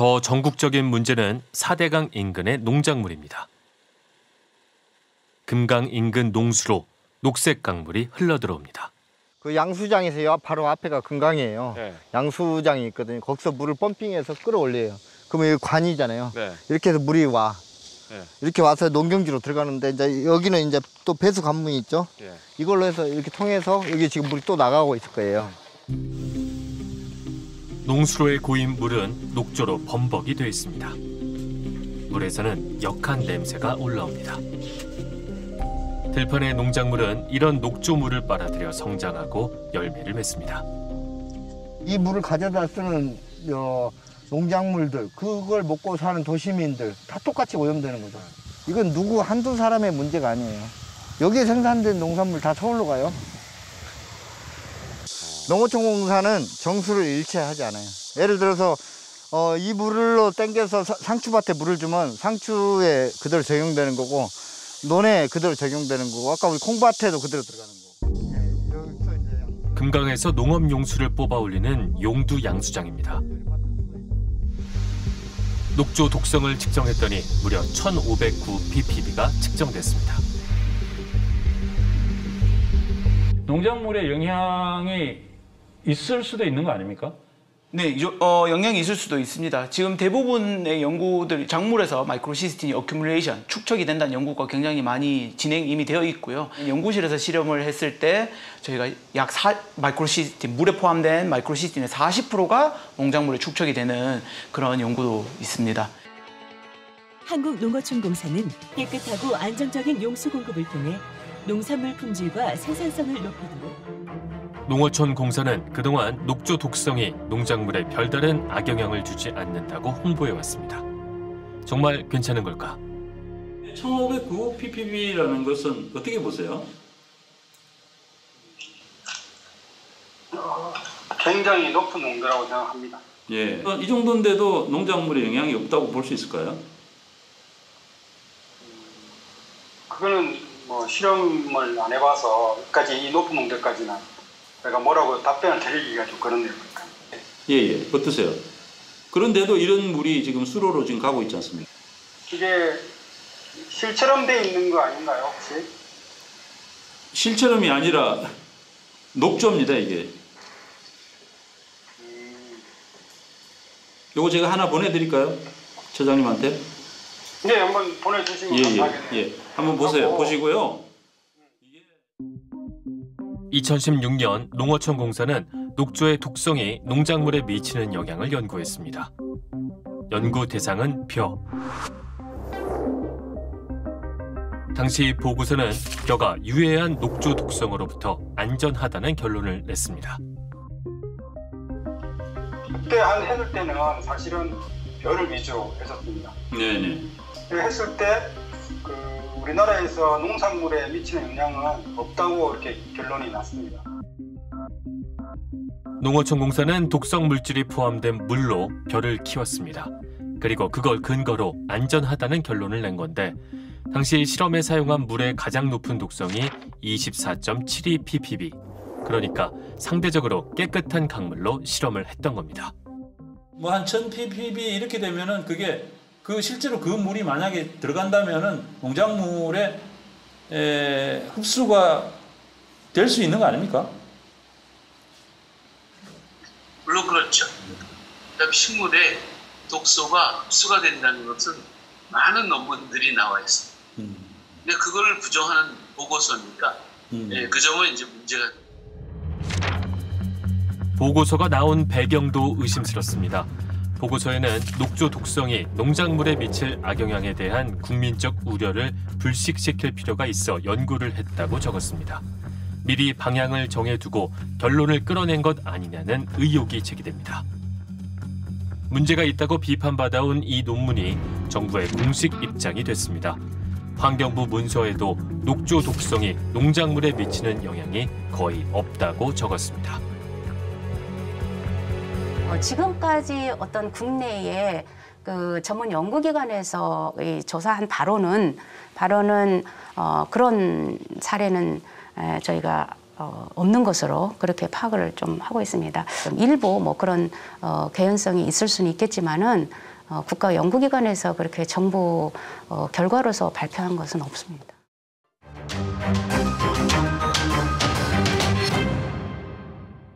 더 전국적인 문제는 사대강 인근의 농작물입니다. 금강 인근 농수로 녹색 강물이 흘러들어옵니다. 그 양수장에서 바로 앞에가 금강이에요. 네. 양수장이 있거든요. 거기서 물을 펌핑해서 끌어올려요. 그러면 여기 관이잖아요. 네. 이렇게 해서 물이 와. 네. 이렇게 와서 농경지로 들어가는데 이제 여기는 이제 또 배수 관문이 있죠. 예. 이걸로 해서 이렇게 통해서 여기 지금 물이 또 나가고 있을 거예요. 농수로에 고인 물은 녹조로 범벅이 되어 있습니다. 물에서는 역한 냄새가 올라옵니다. 들판의 농작물은 이런 녹조물을 빨아들여 성장하고 열매를 맺습니다. 이 물을 가져다 쓰는 어, 농작물들, 그걸 먹고 사는 도시민들 다 똑같이 오염되는 거죠. 이건 누구 한두 사람의 문제가 아니에요. 여기에 생산된 농산물 다 서울로 가요. 농어촌공사는 정수를 일체하지 않아요. 예를 들어서 어, 이 물로 땡겨서 사- 상추밭에 물을 주면 상추에 그대로 적용되는 거고 논에 그대로 적용되는 거고 아까 우리 콩밭에도 그대로 들어가는 거고. 이제 금강에서 농업 용수를 뽑아 올리는 용두 양수장입니다. 녹조 독성을 측정했더니 무려 1,509 ppb가 측정됐습니다. 농작물에 영향이 있을 수도 있는 거 아닙니까? 네, 요- 어, 영향이 있을 수도 있습니다. 지금 대부분의 연구들이 작물에서 microcystin이 accumulation, 축적이 된다는 연구가 굉장히 많이 진행 이미 되어 있고요. 연구실에서 실험을 했을 때 저희가 약 사, microcystin, 물에 포함된 microcystin의 40%가 농작물에 축적이 되는 그런 연구도 있습니다. 한국농어촌공사는 깨끗하고 안정적인 용수 공급을 통해 농산물 품질과 생산성을 높이도록 농어촌 공사는 그동안 녹조 독성이 농작물에 별다른 악영향을 주지 않는다고 홍보해 왔습니다. 정말 괜찮은 걸까? 1509 ppb라는 것은 어떻게 보세요? 굉장히 높은 농도라고 생각합니다. 예. 이 정도인데도 농작물에 영향이 없다고 볼 수 있을까요? 그거는 뭐 실험을 안 해봐서 여기까지 이 높은 농도까지는 내가 뭐라고 답변을 드리기가 좀 그렇네요. 그러니까. 예, 예. 어떠세요? 그런데도 이런 물이 지금 수로로 지금 가고 있지 않습니까? 이게 실처럼 돼 있는 거 아닌가요 혹시? 실처럼이 아니라 녹조입니다, 이게. 요거 제가 하나 보내드릴까요? 처장님한테? 네 한번 보내주시면 예, 예, 감사하겠네요. 예. 한번 보세요. 하고 보시고요. 2016년 농어촌 공사는 녹조의 독성이 농작물에 미치는 영향을 연구했습니다. 연구 대상은 벼. 당시 보고서는 벼가 유해한 녹조 독성으로부터 안전하다는 결론을 냈습니다. 그때 한 해줄 때는 사실은 벼를 위주로 했었습니다. 네네. 그렇게 했을 때 그 우리나라에서 농산물에 미치는 영향은 없다고 이렇게 결론이 났습니다. 농어촌 공사는 독성 물질이 포함된 물로 벼를 키웠습니다. 그리고 그걸 근거로 안전하다는 결론을 낸 건데 당시 실험에 사용한 물의 가장 높은 독성이 24.72 ppb. 그러니까 상대적으로 깨끗한 강물로 실험을 했던 겁니다. 뭐 한 1000 ppb 이렇게 되면은 그게 그 실제로 그 물이 만약에 들어간다면은 농작물에 에, 흡수가 될 수 있는 거 아닙니까? 물론 그렇죠. 그다음 식물에 독소가 흡수가 된다는 것은 많은 논문들이 나와 있습니다. 음. 근데 그걸 부정하는 보고서니까 음. 예, 그 점은 이제 문제가 보고서가 나온 배경도 의심스럽습니다. 보고서에는 녹조 독성이 농작물에 미칠 악영향에 대한 국민적 우려를 불식시킬 필요가 있어 연구를 했다고 적었습니다. 미리 방향을 정해두고 결론을 끌어낸 것 아니냐는 의혹이 제기됩니다. 문제가 있다고 비판받아온 이 논문이 정부의 공식 입장이 됐습니다. 환경부 문서에도 녹조 독성이 농작물에 미치는 영향이 거의 없다고 적었습니다. 어, 지금까지 어떤 국내의 그 전문 연구기관에서 이 조사한 바로는 바로는 어, 그런 사례는 에, 저희가 어, 없는 것으로 그렇게 파악을 좀 하고 있습니다. 좀 일부 뭐 그런 어, 개연성이 있을 수는 있겠지만은 어, 국가 연구기관에서 그렇게 정부 어, 결과로서 발표한 것은 없습니다.